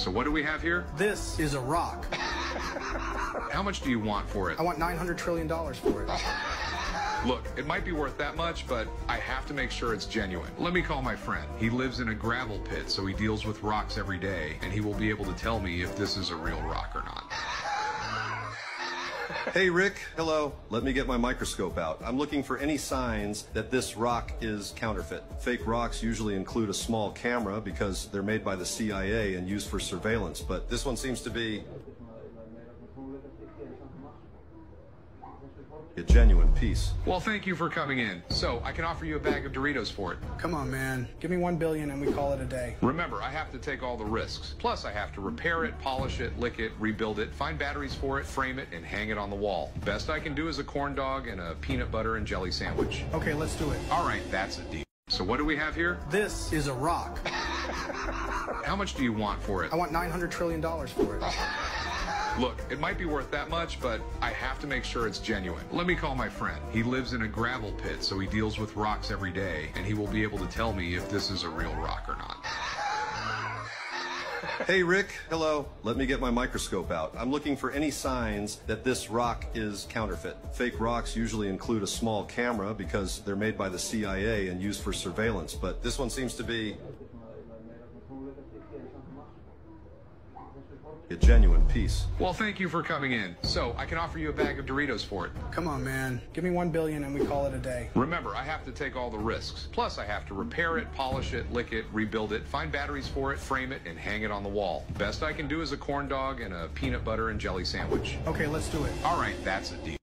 So what do we have here? This is a rock. How much do you want for it? I want $900 trillion for it. Look, it might be worth that much, but I have to make sure it's genuine. Let me call my friend. He lives in a gravel pit, so he deals with rocks every day, and he will be able to tell me if this is a real rock or not. Hey, Rick. Hello. Let me get my microscope out. I'm looking for any signs that this rock is counterfeit. Fake rocks usually include a small camera because they're made by the CIA and used for surveillance, but this one seems to be a genuine piece. Well, thank you for coming in. So, I can offer you a bag of Doritos for it. Come on, man. Give me one billion and we call it a day. Remember, I have to take all the risks. Plus, I have to repair it, polish it, lick it, rebuild it, find batteries for it, frame it, and hang it on the wall. Best I can do is a corn dog and a peanut butter and jelly sandwich. Okay, let's do it. All right, that's a deal. So, what do we have here? This is a rock. How much do you want for it? I want $900 trillion for it. Look, it might be worth that much, but I have to make sure it's genuine. Let me call my friend. He lives in a gravel pit, so he deals with rocks every day, and he will be able to tell me if this is a real rock or not. Hey, Rick. Hello. Let me get my microscope out. I'm looking for any signs that this rock is counterfeit. Fake rocks usually include a small camera because they're made by the CIA and used for surveillance, but this one seems to be a genuine piece. Well, thank you for coming in. So, I can offer you a bag of Doritos for it. Come on, man. Give me one billion and we call it a day. Remember, I have to take all the risks. Plus, I have to repair it, polish it, lick it, rebuild it, find batteries for it, frame it, and hang it on the wall. Best I can do is a corn dog and a peanut butter and jelly sandwich. Okay, let's do it. All right, that's a deal.